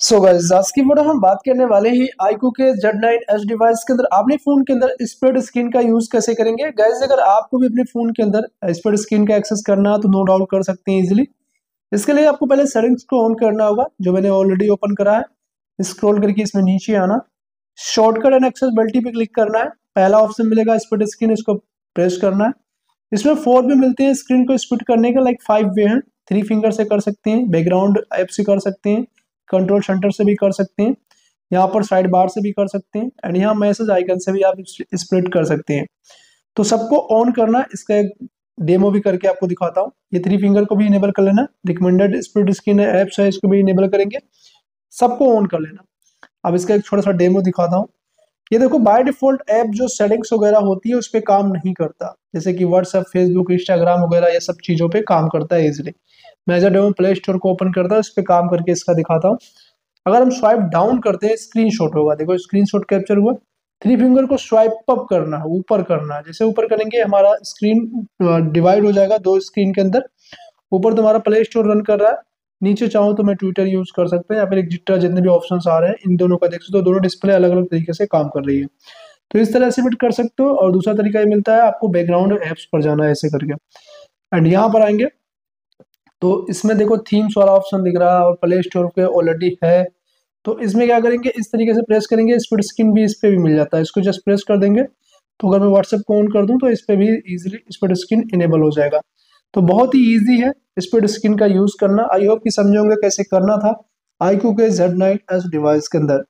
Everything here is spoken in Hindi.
सो गाइस आज की वीडियो हम बात करने वाले हैं आईकू के जेड नाइन एस डिवाइस के अंदर। अपने फ़ोन के अंदर स्प्रेड स्क्रीन का यूज़ कैसे करेंगे? गाइस अगर आपको भी अपने फ़ोन के अंदर स्प्लिट स्क्रीन का एक्सेस करना है तो नो डाउट कर सकते हैं इजीली इसके लिए आपको पहले सेटिंग्स को ऑन करना होगा, जो मैंने ऑलरेडी ओपन करा है। स्क्रॉल करके इसमें नीचे आना। शॉर्टकट एंड एक्सेसबिलिटी पे क्लिक करना है। पहला ऑप्शन मिलेगा स्प्रेड स्क्रीन इसको प्रेस करना है। इसमें फोर भी मिलते हैं स्क्रीन को स्प्लिट करने का लाइक फाइव वे हैं। थ्री फिंगर से कर सकते हैं बैकग्राउंड ऐप से कर सकते हैं। कंट्रोल सेंटर से भी कर सकते हैं, यहाँ पर साइड बार से भी कर सकते हैं एंड यहाँ मैसेज आइकन से भी आप स्प्लिट कर सकते हैं। तो सबको ऑन करना, इसका एक डेमो भी करके आपको दिखाता हूँ। ये थ्री फिंगर को भी इनेबल कर लेना रिकमेंडेड स्प्लिट स्क्रीन एप्स है, इसको भी इनेबल करेंगे। सबको ऑन कर लेना। अब इसका एक छोटा सा डेमो दिखाता हूँ। ये देखो बाय डिफ़ॉल्ट ऐप जो सेटिंग्स वगैरह होती है, उस पर काम नहीं करता। जैसे कि व्हाट्सएप फेसबुक इंस्टाग्राम वगैरह, ये सब चीज़ों पे काम करता है इजिली मैं जब डेमो प्ले स्टोर को ओपन करता हूँ, इस पर काम करके इसका दिखाता हूँ। अगर हम स्वाइप डाउन करते हैं स्क्रीन होगा। देखो स्क्रीन कैप्चर हुआ। थ्री फिंगर को स्वाइप अप करना है ऊपर करना। है जैसे ऊपर करेंगे, हमारा स्क्रीन डिवाइड हो जाएगा दो स्क्रीन के अंदर। ऊपर तुम्हारा प्ले स्टोर रन कर रहा है। नीचे चाहो तो मैं ट्विटर यूज़ कर सकते हैं, या फिर जितना जितने भी ऑप्शंस आ रहे हैं, इन दोनों का देख सकते हो। दोनों डिस्प्ले अलग अलग तरीके से काम कर रही है। तो इस तरह से कर सकते हो, और दूसरा तरीका ये मिलता है, आपको बैकग्राउंड एप्स पर जाना है ऐसे करके। एंड यहाँ पर आएँगे। तो इसमें देखो थीम्स वाला ऑप्शन दिख रहा है और प्ले स्टोर पे ऑलरेडी है। तो इसमें क्या करेंगे? इस तरीके से प्रेस करेंगे स्पीड स्क्रीन भी इस पर भी मिल जाता है। इसको जस्ट प्रेस कर देंगे। तो अगर मैं व्हाट्सएप को ऑन कर दूँ तो इस पर भी इजीली स्पीड स्क्रीन इनेबल हो जाएगा। तो बहुत ही ईजी है स्पीड स्क्रीन का यूज़ करना। आई होप कि समझोगे कैसे करना था। आई क्यू के जेड नाइन एस डिवाइस के अंदर।